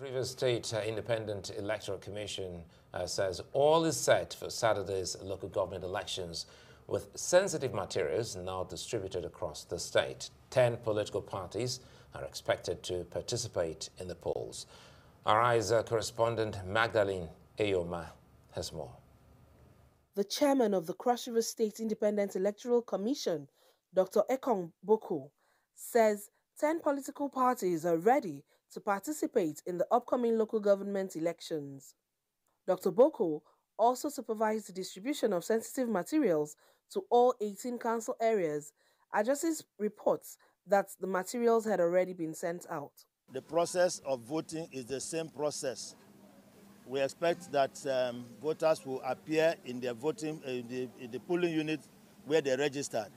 Rivers State uh, Independent Electoral Commission uh, says all is set for Saturday's local government elections with sensitive materials now distributed across the state. Ten political parties are expected to participate in the polls. Arise uh, correspondent Magdalene Eyoma has more. The chairman of the Cross River State Independent Electoral Commission, Dr. Ekong Boko, says 10 political parties are ready to participate in the upcoming local government elections. Dr. Boko also supervised the distribution of sensitive materials to all 18 council areas, addresses reports that the materials had already been sent out. The process of voting is the same process. We expect that um, voters will appear in their voting in the, in the polling unit where they're registered,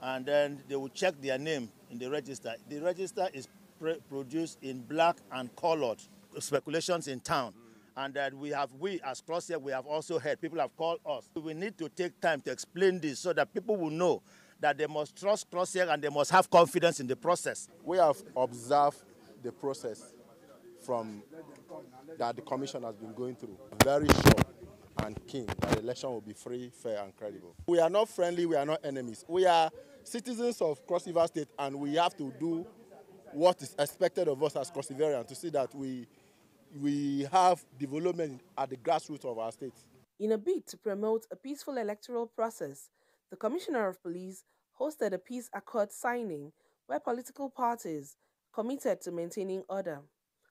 and then they will check their name in the register. The register is produced in black and colored speculations in town. Mm. And that we have, we as CROSIEC, we have also heard, people have called us. We need to take time to explain this so that people will know that they must trust CROSIEC and they must have confidence in the process. We have observed the process from that the commission has been going through. Very sure and keen that the election will be free, fair, and credible. We are not friendly, we are not enemies. We are citizens of Cross River State and we have to do what is expected of us as Cross to see that we, we have development at the grassroots of our state. In a bid to promote a peaceful electoral process, the Commissioner of Police hosted a peace accord signing where political parties committed to maintaining order.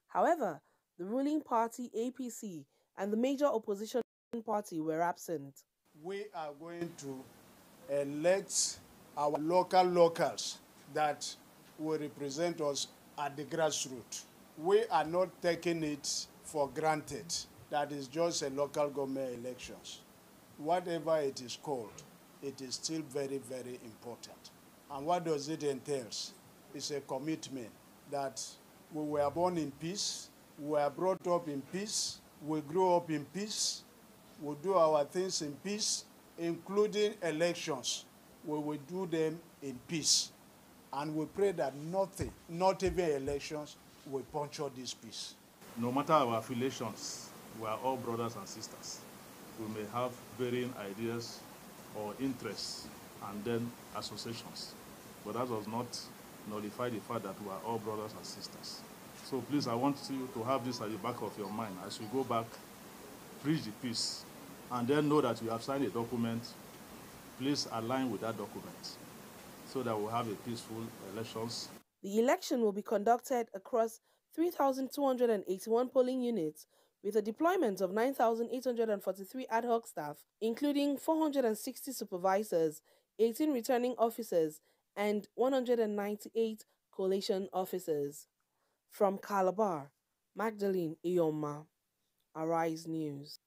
However, the ruling party APC and the major opposition party were absent. We are going to elect our local locals that will represent us at the grassroots. We are not taking it for granted that it's just a local government elections. Whatever it is called, it is still very, very important. And what does it entail? It's a commitment that we were born in peace, we were brought up in peace, we grew up in peace, we do our things in peace, including elections. We will do them in peace. And we pray that nothing, not even elections, will puncture this peace. No matter our affiliations, we are all brothers and sisters. We may have varying ideas or interests and then associations. But that does not nullify the fact that we are all brothers and sisters. So please, I want you to have this at the back of your mind as you go back, preach the peace, and then know that you have signed a document. Please align with that document so that we'll have a peaceful elections. The election will be conducted across 3,281 polling units with a deployment of 9,843 ad hoc staff, including 460 supervisors, 18 returning officers, and 198 collation officers. From Calabar, Magdalene Eyoma, Arise News.